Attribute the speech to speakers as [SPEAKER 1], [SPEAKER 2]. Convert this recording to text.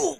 [SPEAKER 1] Ooh.